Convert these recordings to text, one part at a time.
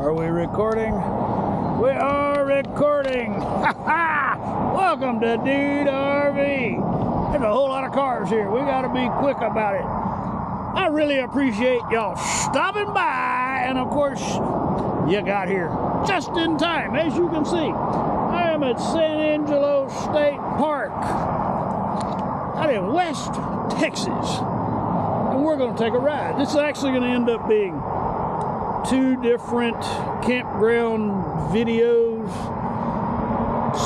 Are we recording? We are recording! Welcome to Dude RV. There's a whole lot of cars here. We got to be quick about it. I really appreciate y'all stopping by, and of course, you got here just in time. As you can see, I am at San Angelo State Park out in West Texas, and we're to take a ride. This is actually to end up being two different campground videos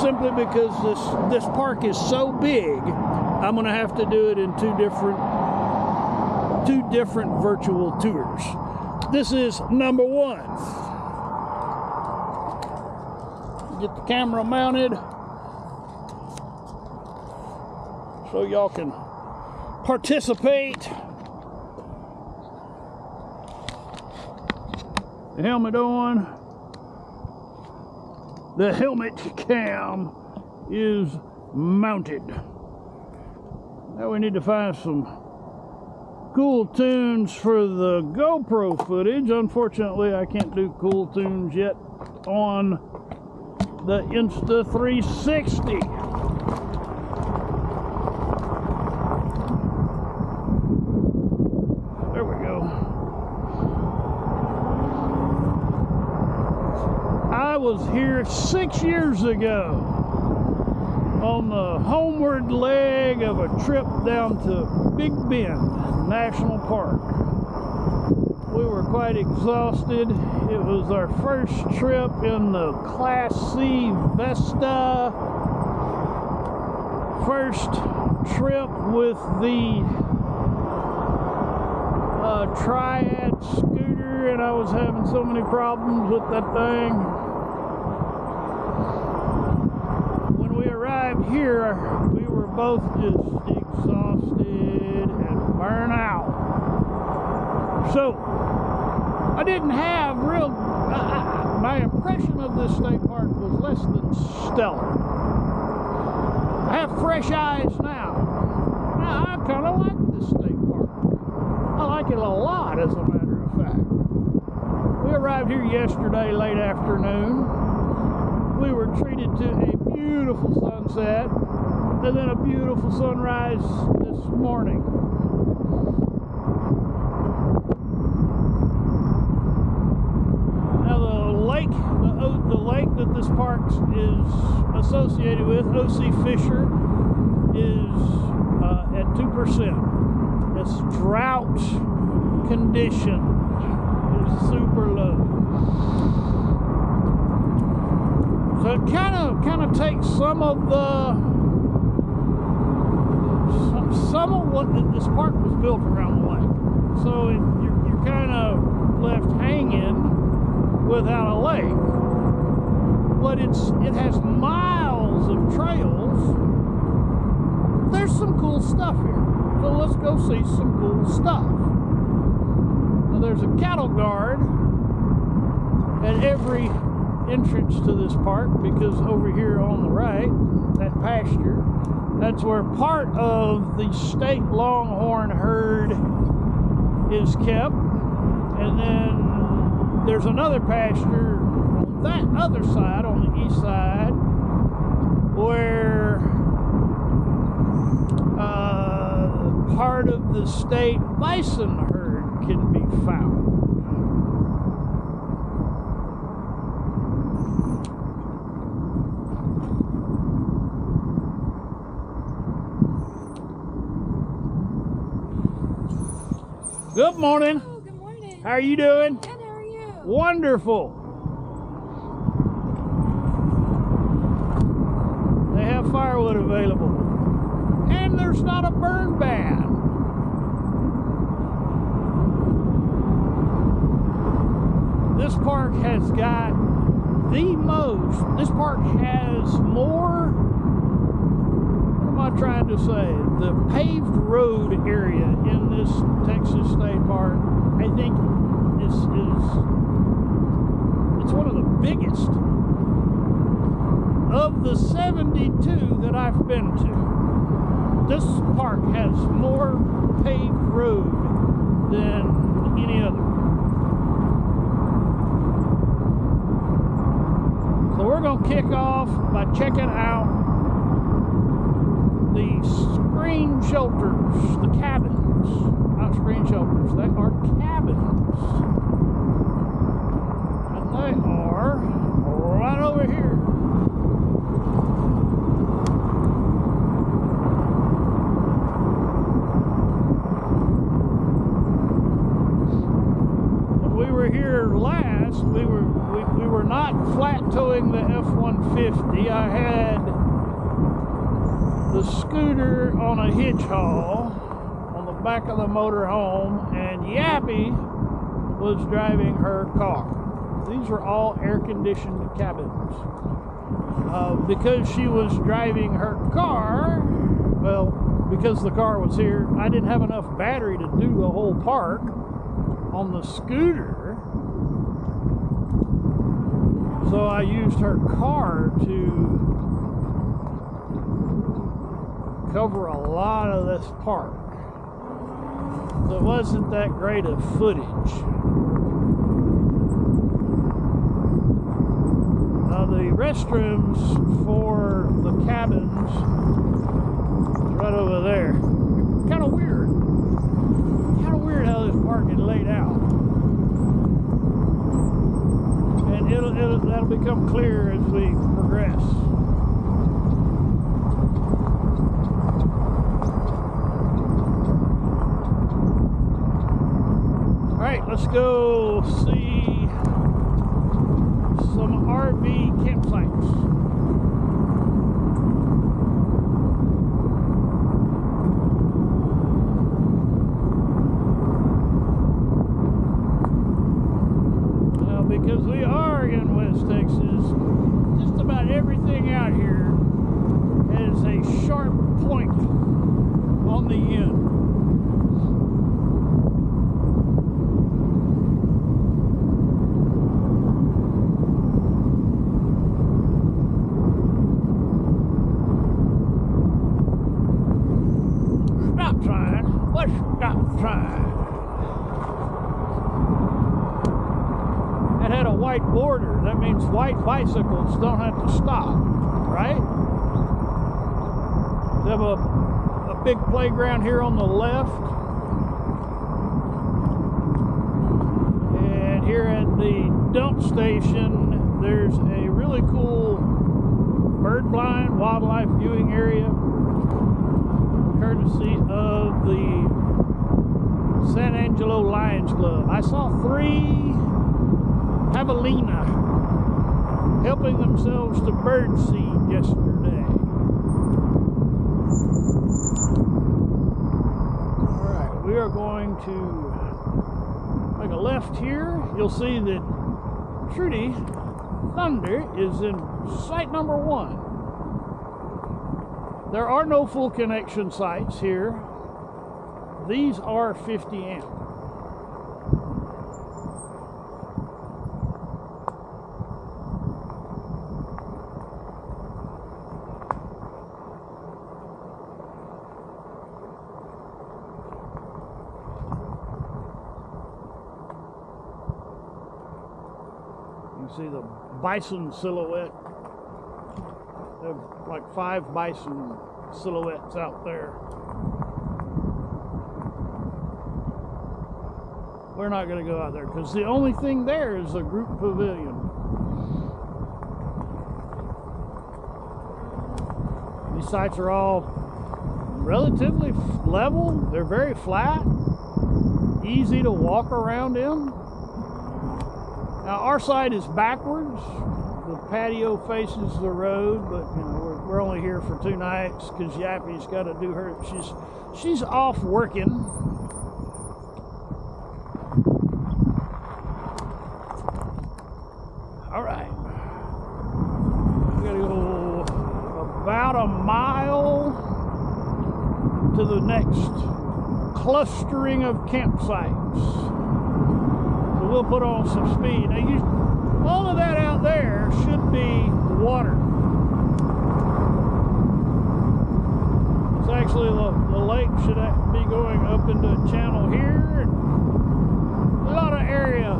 simply because this this park is so big I'm gonna have to do it in two different two different virtual tours. This is number one. Get the camera mounted so y'all can participate the helmet on. The helmet cam is mounted. Now we need to find some cool tunes for the GoPro footage. Unfortunately, I can't do cool tunes yet on the Insta360. There we go. I was six years ago on the homeward leg of a trip down to Big Bend National Park. We were quite exhausted. It was our first trip in the Class C Vesta. First trip with the uh, Triad scooter, and I was having so many problems with that thing. When we arrived here, we were both just exhausted and burnt out. So, I didn't have real. Uh, my impression of this state park was less than stellar. I have fresh eyes now. Now, I kind of like this state park. I like it a lot, as a matter of fact. We arrived here yesterday late afternoon. We were treated to a beautiful sunset and then a beautiful sunrise this morning. Now the lake, the, the lake that this park is associated with, O.C. Fisher, is uh, at 2%. It's drought condition is super low. So it kind of kind of takes some of the some, some of what th- this park was built around the lake. So it, you're, you're kind of left hanging without a lake. But it's it has miles of trails. There's some cool stuff here. So let's go see some cool stuff. Now there's a cattle guard at every entrance to this park because over here on the right, that pasture, that's where part of the state longhorn herd is kept. And then there's another pasture on that other side, on the east side, where uh, part of the state bison herd can be found. Good morning. Oh, good morning. How are you doing? Good, how are you? Wonderful. They have firewood available. And there's not a burn ban. This park has got the most, this park has more, what am I trying to say? the paved road area in this Texas state park, I think, is, is it's one of the biggest of the 72 that I've been to. This park has more paved road than any other. So we're going to kick off by checking out the screen shelters, the cabins. Not screen shelters, they are cabins. And they are right over here. When we were here last, we were we, we were not flat towing the F-150. I had the scooter on a hitch haul on the back of the motor home, and Yappy was driving her car. These are all air conditioned cabins. Uh, because she was driving her car, well, because the car was here, I didn't have enough battery to do the whole park on the scooter. So I used her car to cover a lot of this park. So it wasn't that great of footage. Now the restrooms for the cabins right over there. Kind of weird. Kind of weird how this park is laid out. And it'll, it'll that'll become clear as we progress. All right, let's go see some RV campsites. Now, because we are in West Texas, just about everything out here has a sharp point on the end. Stop trying. Let's stop trying. It had a white border. That means white don't have to stop, right? They have a, a big playground here on the left. And here at the dump station, there's a really cool bird blind wildlife viewing area courtesy of the San Angelo Lions Club. I saw three javelina helping themselves to bird seed yesterday. All right, we are going to make a left here. You'll see that Trudy Thunder is in site number one. There are no full connection sites here. These are 50 amp. See the bison silhouette. There's like five bison silhouettes out there. We're not going to go out there because the only thing there is a group pavilion. These sites are all relatively level. They're very flat, easy to walk around in. Now our side is backwards. The patio faces the road, but you know we're, we're only here for two nights because Yappy's got to do her. She's she's off working. All right, we gotta go about a mile to the next clustering of campsites. We'll put on some speed. Now you, all of that out there should be water. It's actually the, the lake should be going up into a channel here. A lot of area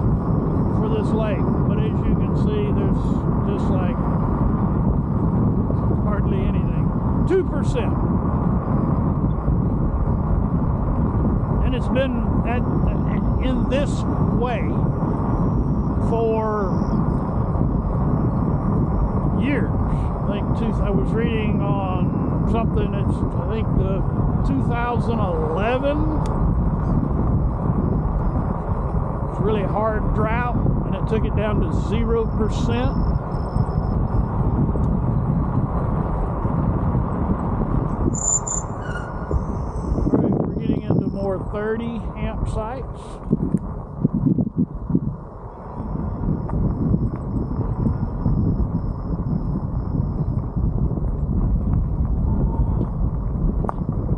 for this lake, but as you can see, there's just like percent. And it's been at, in this way for years. I think two, I was reading on something that's I think the 2011 it's really hard drought and it took it down to zero percent. All right, we're getting into more 30 amp sites.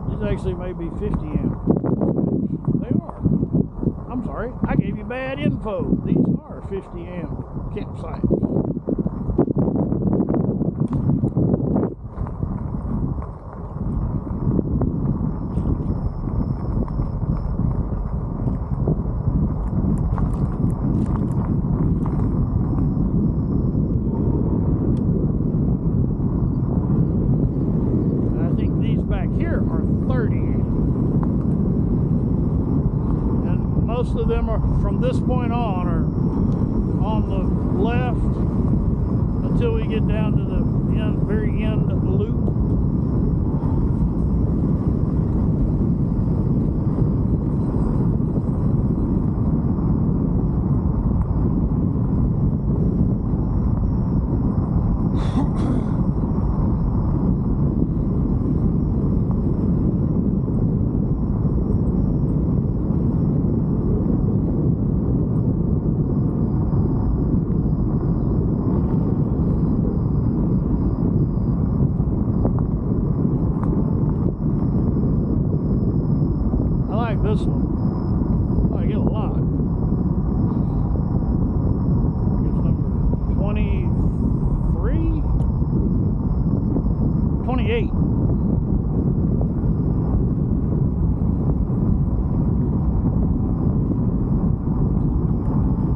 These actually may be 50 amp. They are. I'm sorry, I gave you bad info. These are 50 amp campsites. And I think these back here are 30. And most of them are from this point on are on the left until we get down to the end, very end of the loop. I like this one. I like it a lot. It's number 23? 28.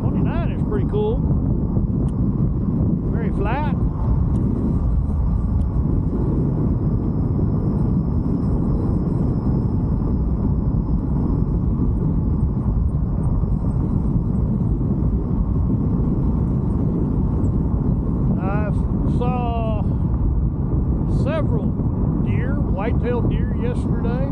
Twenty-nine is pretty cool. Very flat. I saw several deer, white-tailed deer yesterday.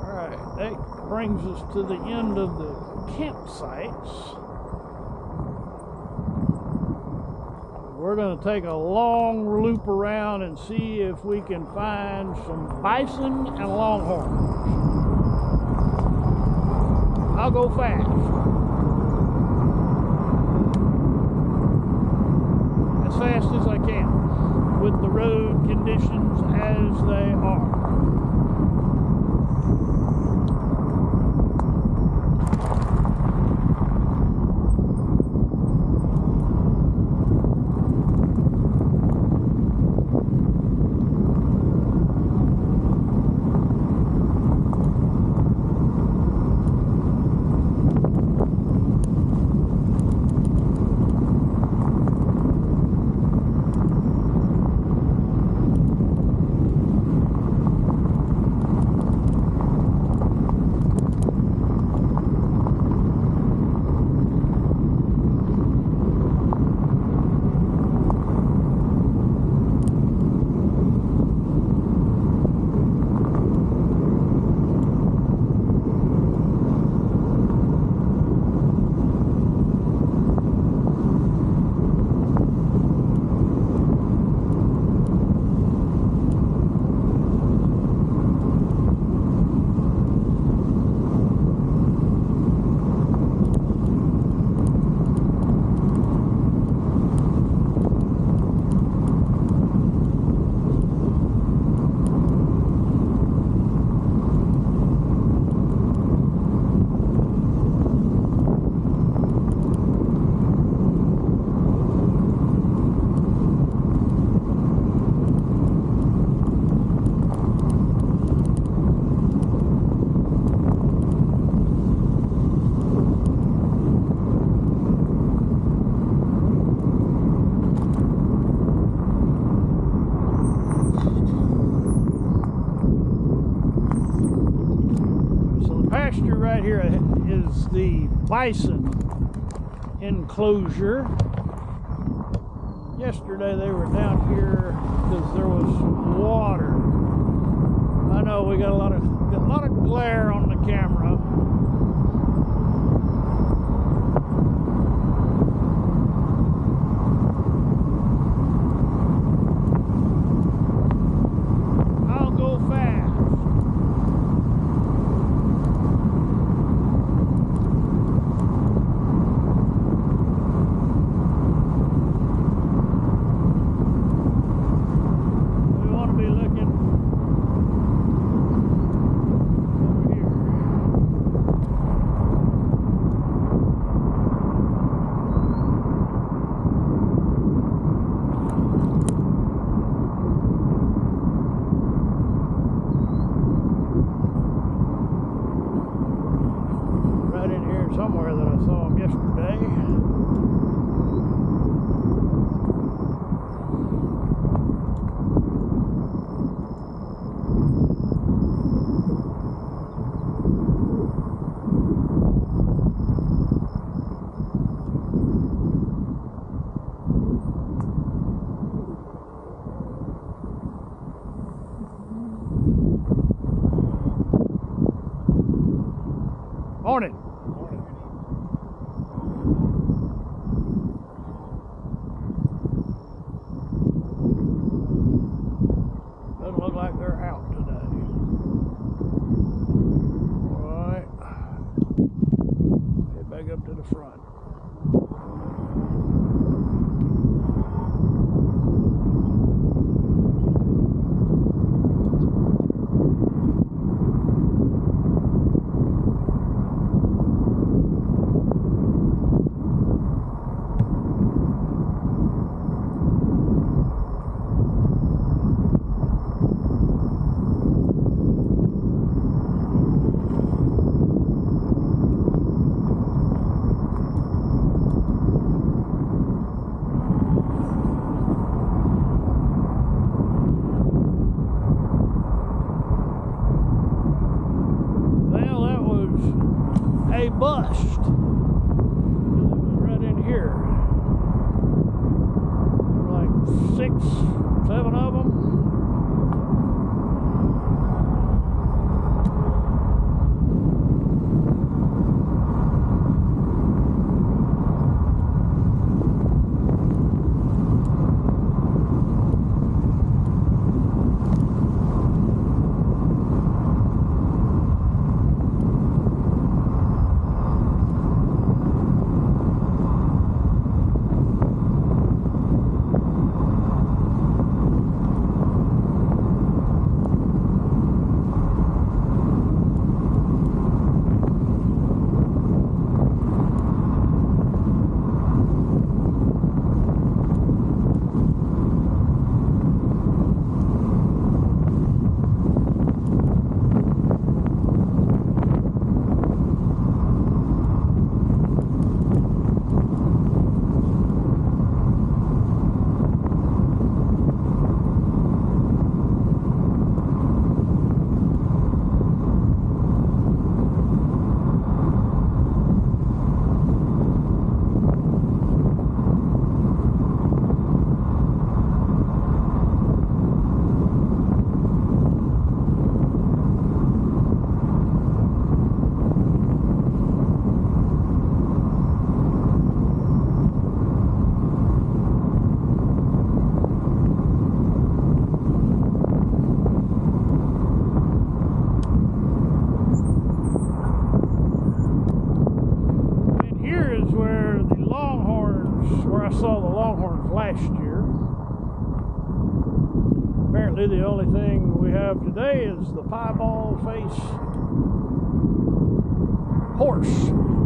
All right, that brings us to the end of the campsites. We're going to take a long loop around and see if we can find some bison and longhorns. I'll go fast. As fast as I can with the road conditions as they are. bison enclosure. Yesterday they were down here because there was water. I know we got a lot of a lot of glare on the camera, have today is the piebald face horse.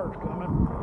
car's coming.